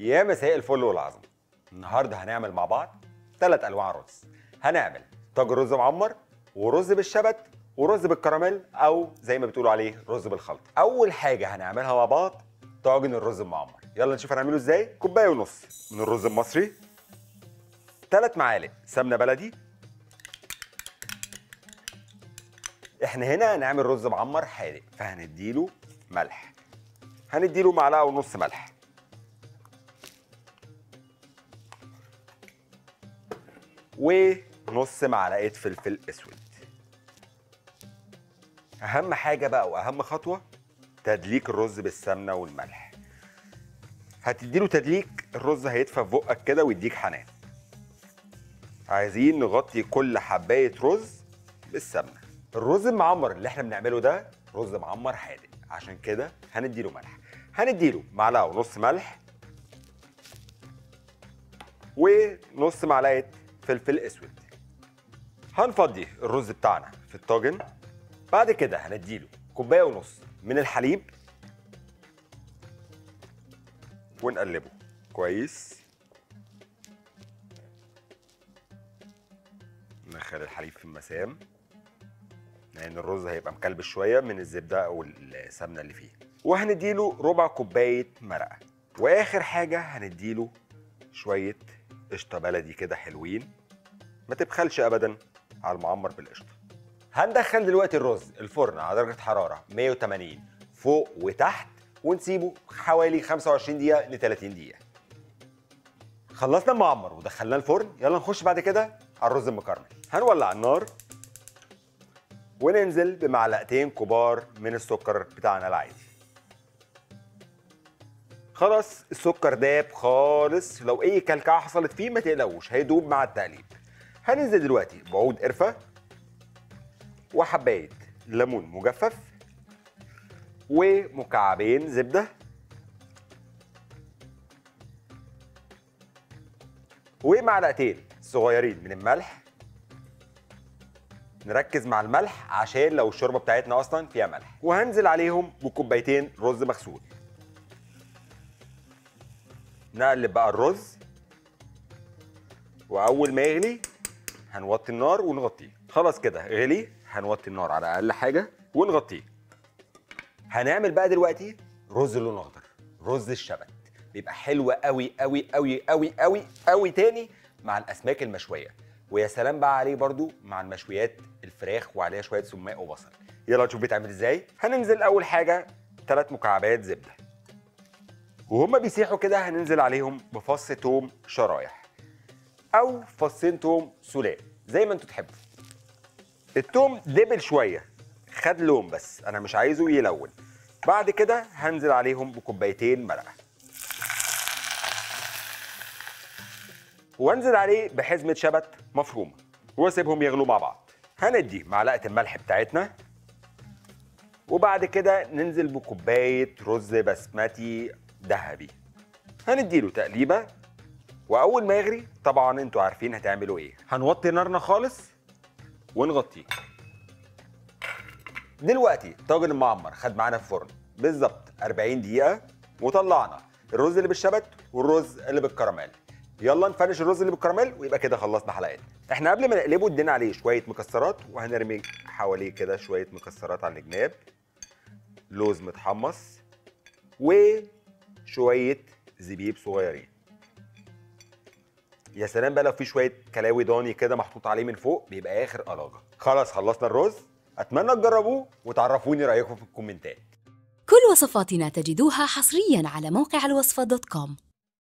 يا مساء الفل والعظمه النهارده هنعمل مع بعض ثلاث أنواع رز. هنعمل طاجن رز معمر ورز بالشبت ورز بالكراميل أو زي ما بتقولوا عليه رز بالخلطة. أول حاجة هنعملها مع بعض طاجن الرز المعمر. يلا نشوف هنعمله إزاي. كوباية ونص من الرز المصري. ثلاث معالق سمنة بلدي. إحنا هنا هنعمل رز معمر حادق فهنديله ملح. هنديله معلقة ونص ملح. ونص معلقة فلفل أسود. أهم حاجة بقى وأهم خطوة تدليك الرز بالسمنة والملح. هتديله تدليك الرز هيدفى في بقك كده ويديك حنان. عايزين نغطي كل حباية رز بالسمنة. الرز المعمر اللي إحنا بنعمله ده رز معمر حادق. عشان كده هنديله ملح. هنديله معلقة ونص ملح ونص معلقة فلفل أسود. هنفضي الرز بتاعنا في الطاجن. بعد كده هنديله كوباية ونص من الحليب. ونقلبه. كويس. ندخل الحليب في المسام. لأن الرز هيبقى مكلبش شوية من الزبدة أو السمنة اللي فيه. وهنديله ربع كوباية مرقة. وآخر حاجة هنديله شوية قشطة بلدي كده حلوين. ما تبخلش ابدا على المعمر بالقشطة. هندخل دلوقتي الرز الفرن على درجة حرارة 180 فوق وتحت ونسيبه حوالي 25 دقيقة ل 30 دقيقة. خلصنا المعمر ودخلناه الفرن يلا نخش بعد كده على الرز المكرمل. هنولع النار وننزل بمعلقتين كبار من السكر بتاعنا العادي. خلاص السكر داب خالص. لو أي كلكعة حصلت فيه ما تقلقوش هيدوب مع التقليب. هننزل دلوقتي بعود قرفة وحباية ليمون مجفف ومكعبين زبدة ومعلقتين صغيرين من الملح. نركز مع الملح عشان لو الشوربة بتاعتنا أصلا فيها ملح. وهنزل عليهم بكوبايتين رز مغسول. نقلب بقى الرز وأول ما يغلي هنوطي النار ونغطيه. خلاص كده غلي هنوطي النار على أقل حاجة ونغطيه. هنعمل بقى دلوقتي رز لون أخضر رز الشبت. بيبقى حلو قوي قوي قوي قوي قوي قوي تاني مع الأسماك المشوية. ويا سلام بقى عليه برضو مع المشويات الفراخ وعليها شوية سماق وبصل. يلا نشوف بيتعمل إزاي. هننزل أول حاجة ثلاث مكعبات زبدة. وهما بيسيحوا كده هننزل عليهم بفص توم شرايح أو فصين توم سلام زي ما أنتوا تحبوا. التوم دبل شوية خد لون بس أنا مش عايزه يلون. بعد كده هنزل عليهم بكوبايتين مرقة. وانزل عليه بحزمة شبت مفرومة واسيبهم يغلوا مع بعض. هندي معلقة الملح بتاعتنا. وبعد كده ننزل بكوباية رز بسمتي ذهبي. هنديله تقليبة وأول ما يغلي طبعا أنتوا عارفين هتعملوا إيه. هنوطي نارنا خالص ونغطيه. دلوقتي طاجن المعمر خد معانا في الفرن بالظبط 40 دقيقة وطلعنا. الرز اللي بالشبت والرز اللي بالكراميل. يلا نفنش الرز اللي بالكراميل ويبقى كده خلصنا حلقتنا. إحنا قبل ما نقلبه ادينا عليه شوية مكسرات وهنرمي حواليه كده شوية مكسرات على الجناب. لوز متحمص وشويه زبيب صغيرين. يا سلام بقى لو في شوية كلاوي ضاني كده محطوط عليه من فوق بيبقى آخر قلاجه خلاص خلصنا الرز. أتمنى تجربوه وتعرفوني رأيكم في الكومنتات. كل وصفاتنا تجدوها حصريا على موقع الوصفة dot com.